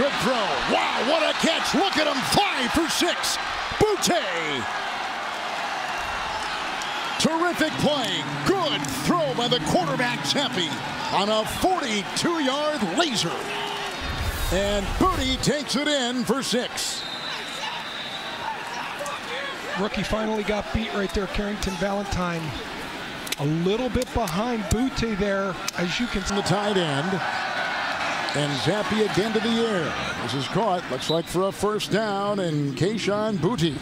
Good throw. Wow, what a catch. Look at him fly for six. Boutte. Terrific play. Good throw by the quarterback, Zappe, on a 42-yard laser. And Boutte takes it in for six. Rookie finally got beat right there, Carrington Valentine. A little bit behind Boutte there, as you can see. The tight end. And Zappe again to the air. This is caught. Looks like for a first down. And Kayshon Boutte